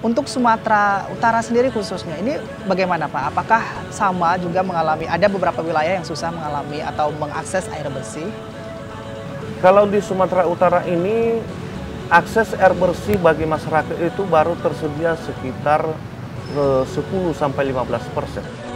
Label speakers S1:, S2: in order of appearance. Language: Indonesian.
S1: Untuk Sumatera Utara sendiri khususnya, ini bagaimana Pak? Apakah sama juga mengalami, ada beberapa wilayah yang susah mengalami atau mengakses air bersih?
S2: Kalau di Sumatera Utara ini, akses air bersih bagi masyarakat itu baru tersedia sekitar eh, 10 sampai 15 persen.